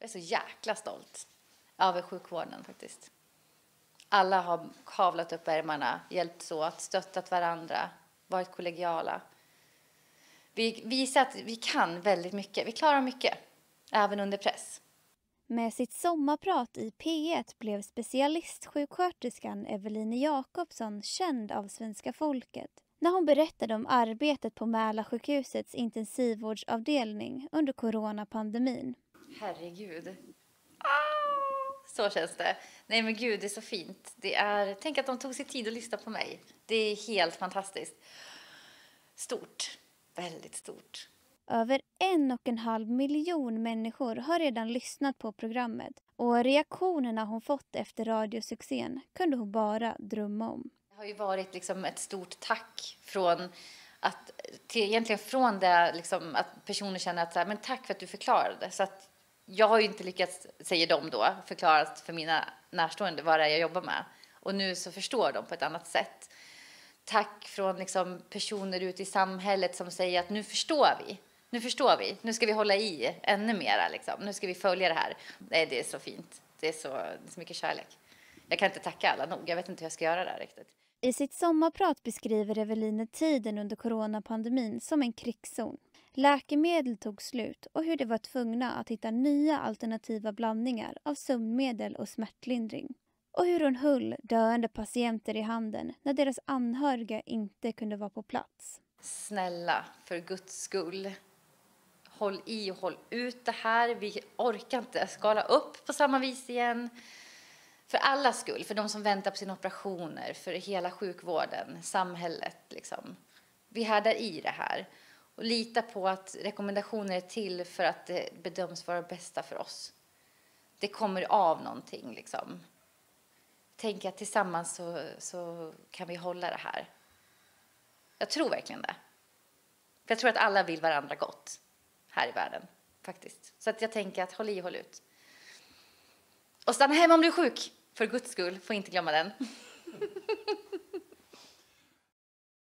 Jag är så jäkla stolt över sjukvården faktiskt. Alla har kavlat upp ärmarna, hjälpts åt, stöttat varandra, varit kollegiala. Vi visar att vi kan väldigt mycket. Vi klarar mycket, även under press. Med sitt sommarprat i P1 blev specialistsjuksköterskan Eveline Jakobsson känd av svenska folket när hon berättade om arbetet på Mälarsjukhusets intensivvårdsavdelning under coronapandemin. Herregud. Ah, så känns det. Nej men gud, det är så fint. Det är, tänk att de tog sig tid att lyssna på mig. Det är helt fantastiskt. Stort. Väldigt stort. Över en och en halv miljon människor har redan lyssnat på programmet och reaktionerna hon fått efter radiosuccén kunde hon bara drömma om. Det har ju varit liksom ett stort tack från att, till, egentligen från det liksom, att personer känner att så här, men tack för att du förklarade. Så att jag har ju inte lyckats, säger de då, förklara för mina närstående vad det är jag jobbar med. Och nu så förstår de på ett annat sätt. Tack från liksom personer ute i samhället som säger att nu förstår vi. Nu förstår vi. Nu ska vi hålla i ännu mera. Liksom. Nu ska vi följa det här. Nej, det är så fint. Det är så, det är så mycket kärlek. Jag kan inte tacka alla nog. Jag vet inte hur jag ska göra det här riktigt. I sitt sommarprat beskriver Eveline tiden under coronapandemin som en krigszon. Läkemedel tog slut och hur de var tvungna att hitta nya alternativa blandningar av sömnmedel och smärtlindring. Och hur hon höll döende patienter i handen när deras anhöriga inte kunde vara på plats. Snälla, för Guds skull. Håll i och håll ut det här. Vi orkar inte skala upp på samma vis igen. För allas skull, för de som väntar på sina operationer, för hela sjukvården, samhället. Liksom. Vi härdar i det här. Och lita på att rekommendationer är till för att det bedöms vara det bästa för oss. Det kommer av någonting. Liksom. Tänk att tillsammans så, så kan vi hålla det här. Jag tror verkligen det. För jag tror att alla vill varandra gott här i världen. faktiskt. Så att jag tänker att håll i och håll ut. Och stanna hemma om du är sjuk. För guds skull, får inte glömma den.